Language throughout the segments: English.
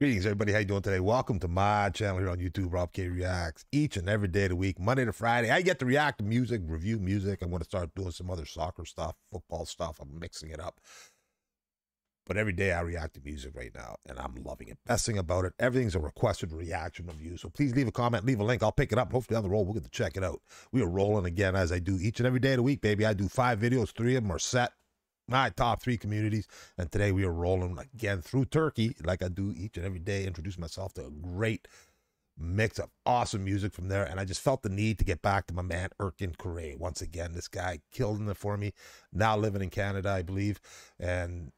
Greetings, everybody. How you doing today? Welcome to my channel here on YouTube, Rob K Reacts. Each and every day of the week, Monday to Friday, I get to react to music, review music. I'm going to start doing some other soccer stuff, football stuff. I'm mixing it up. But every day I react to music right now, and I'm loving it. Best thing about it, everything's a requested reaction of you. So please leave a comment, leave a link. I'll pick it up. Hopefully on the roll, we'll get to check it out. We are rolling again as I do each and every day of the week, baby. I do five videos, three of them are set my top three communities. And today we are rolling again through Turkey, like I do each and every day, introduce myself to a great mix of awesome music from there. And I just felt the need to get back to my man Erkin Koray. Once again, this guy killed it for me. Now living in Canada, I believe. And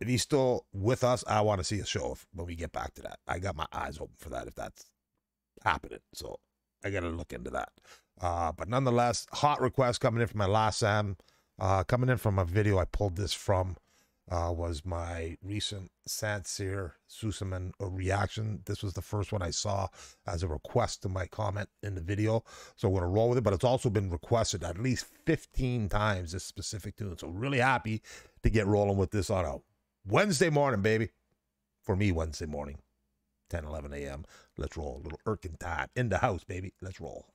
if he's still with us, I want to see a show if, when we get back to that. I got my eyes open for that if that's happening. So I got to look into that. Uh, but nonetheless, hot request coming in from my last Sam. Uh, coming in from a video I pulled this from uh, was my recent Sansir Susaman reaction. This was the first one I saw as a request to my comment in the video. So we're going to roll with it, but it's also been requested at least 15 times, this specific tune. So really happy to get rolling with this on a Wednesday morning, baby. For me, Wednesday morning, 10, 11 a.m. Let's roll. A little Erkin time in the house, baby. Let's roll.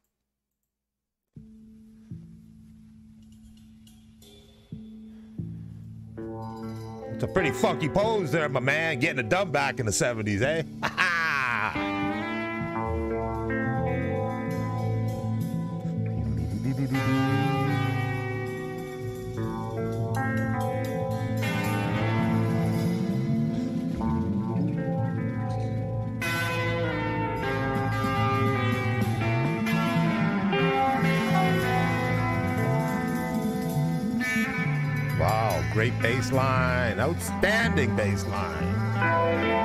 It's a pretty funky pose there, my man, getting a dumb back in the 70s, eh? Great bass line. Outstanding bass line.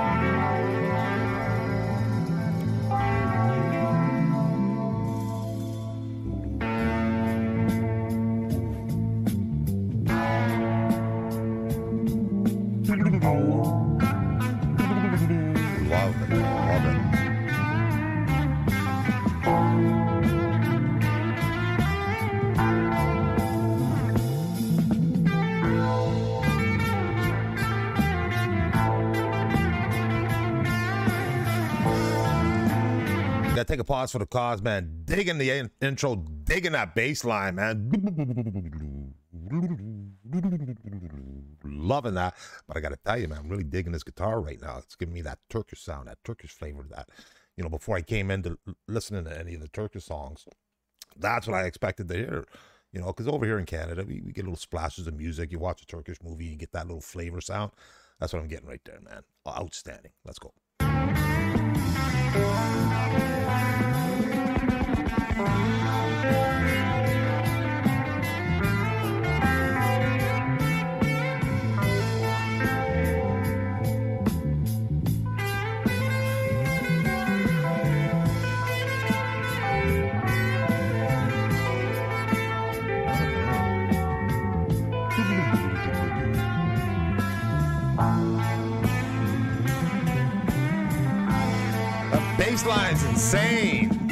Take a pause for the cause, man. Digging the in intro, digging that bass line, man. Loving that. But I gotta tell you, man, I'm really digging this guitar right now. It's giving me that Turkish sound, that Turkish flavor that, you know, before I came into listening to any of the Turkish songs, that's what I expected to hear. You know, because over here in Canada, we, we get little splashes of music. You watch a Turkish movie, you get that little flavor sound. That's what I'm getting right there, man. Outstanding. Let's go. Baseline's insane.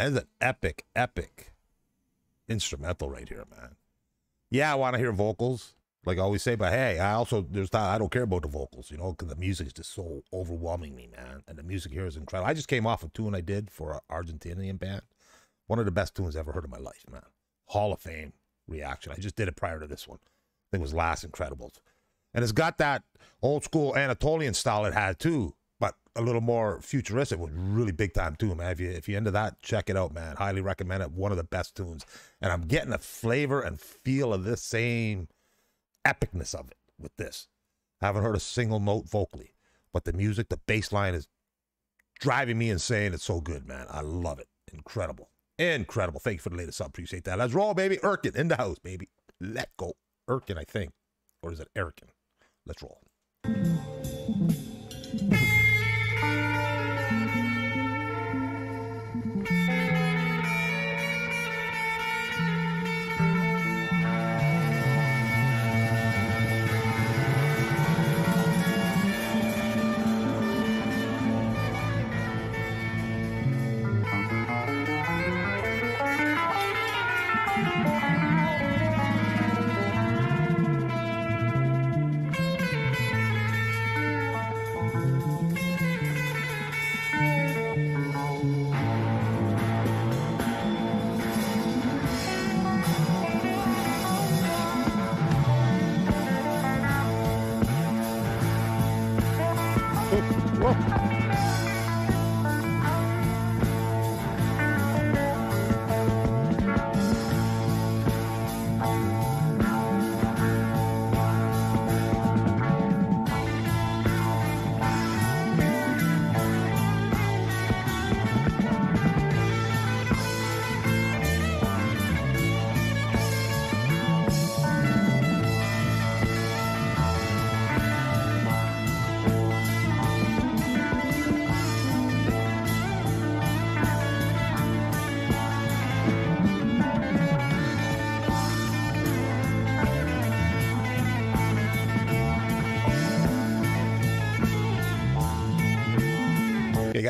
Man, it's an epic, epic instrumental right here, man. Yeah, I want to hear vocals, like I always say, but hey, I also there's not, I don't care about the vocals, you know, because the music is just so overwhelming me, man. And the music here is incredible. I just came off a tune I did for an Argentinian band, one of the best tunes I ever heard in my life, man. Hall of Fame reaction. I just did it prior to this one. I think it was Last Incredibles, and it's got that old school Anatolian style it had too a little more futuristic was really big time too, man. If you if you into that, check it out, man. Highly recommend it. One of the best tunes, and I'm getting a flavor and feel of this same epicness of it with this. I haven't heard a single note vocally, but the music, the bass line is driving me insane. It's so good, man. I love it. Incredible. Incredible. Thank you for the latest sub. Appreciate that. Let's roll, baby. Erkin in the house, baby. Let go. Erkin, I think. Or is it Erikin? Let's roll.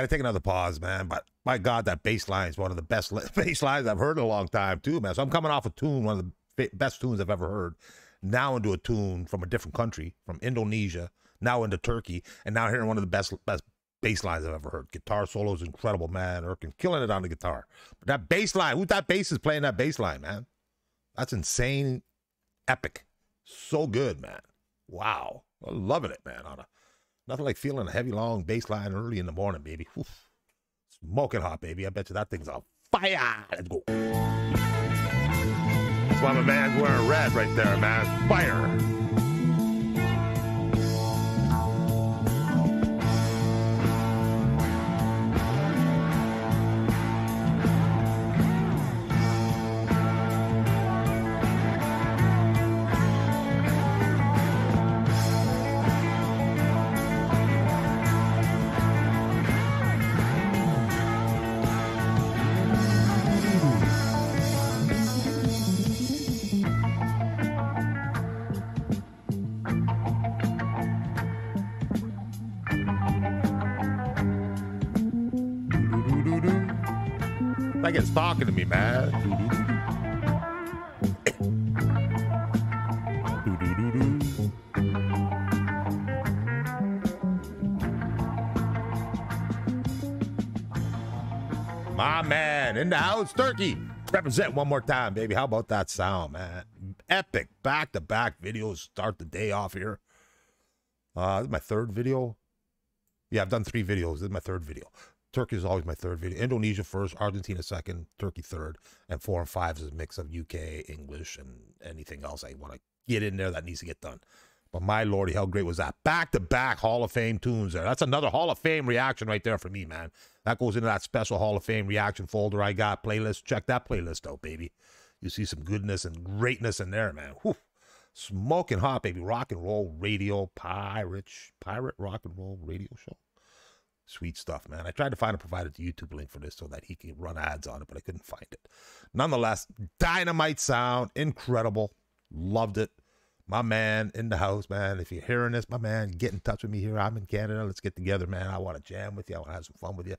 Got to take another pause, man. But my God, that bass line is one of the best bass lines I've heard in a long time, too, man. So I'm coming off a tune, one of the best tunes I've ever heard, now into a tune from a different country, from Indonesia, now into Turkey, and now hearing one of the best best bass lines I've ever heard. Guitar solo is incredible, man. Erkin killing it on the guitar. But that bass line, who that bass is playing that bass line, man? That's insane, epic, so good, man. Wow, I'm loving it, man. On a Nothing like feeling a heavy, long bass line early in the morning, baby. Oof. Smoking hot, baby. I bet you that thing's on fire. Let's go. That's why my man's wearing red right there, man. Fire. It's talking to me, man. My man in the house, Turkey. Represent one more time, baby. How about that sound, man? Epic back to back videos. Start the day off here. Uh, this is my third video. Yeah, I've done three videos. This is my third video. Turkey is always my third video. Indonesia first, Argentina second, Turkey third, and four and five is a mix of UK, English, and anything else I want to get in there that needs to get done. But my lordy, how great was that? Back to back Hall of Fame tunes there. That's another Hall of Fame reaction right there for me, man. That goes into that special Hall of Fame reaction folder I got, playlist. Check that playlist out, baby. You see some goodness and greatness in there, man. Whew. Smoking hot, baby. Rock and roll radio, pirate, pirate rock and roll radio show. Sweet stuff, man. I tried to find a provided YouTube link for this so that he can run ads on it, but I couldn't find it. Nonetheless, dynamite sound, incredible. Loved it. My man in the house, man. If you're hearing this, my man, get in touch with me here. I'm in Canada. Let's get together, man. I want to jam with you. I want to have some fun with you.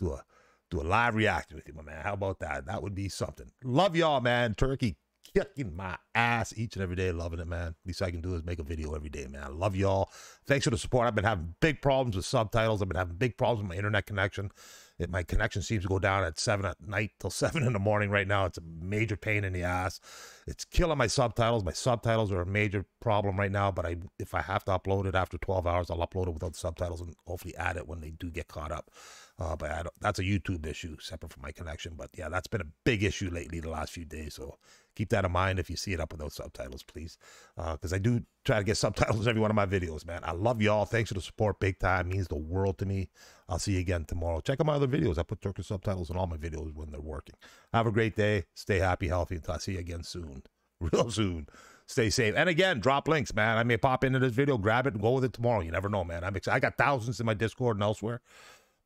Do a do a live reaction with you, my man. How about that? That would be something. Love y'all, man. Turkey kicking my ass each and every day, loving it, man. Least I can do is make a video every day, man. I love y'all. Thanks for the support. I've been having big problems with subtitles. I've been having big problems with my internet connection. It, my connection seems to go down at seven at night till seven in the morning right now. It's a major pain in the ass. It's killing my subtitles. My subtitles are a major problem right now. But I, if I have to upload it after 12 hours, I'll upload it without subtitles and hopefully add it when they do get caught up. Uh, but that's a YouTube issue separate from my connection. But yeah, that's been a big issue lately the last few days. So keep that in mind if you see it up with those subtitles, please. Because uh, I do try to get subtitles every one of my videos, man. I love y'all. Thanks for the support. Big time. Means the world to me. I'll see you again tomorrow. Check out my other videos. I put Turkish subtitles on all my videos when they're working. Have a great day. Stay happy, healthy, until I see you again soon. Real soon. Stay safe. And again, drop links, man. I may pop into this video, grab it, and go with it tomorrow. You never know, man. I'm excited. I got thousands in my Discord and elsewhere.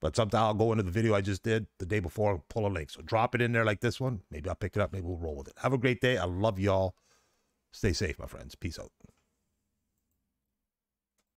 But sometime I'll go into the video I just did the day before and pull a link. So drop it in there like this one. Maybe I'll pick it up. Maybe we'll roll with it. Have a great day. I love y'all. Stay safe, my friends. Peace out.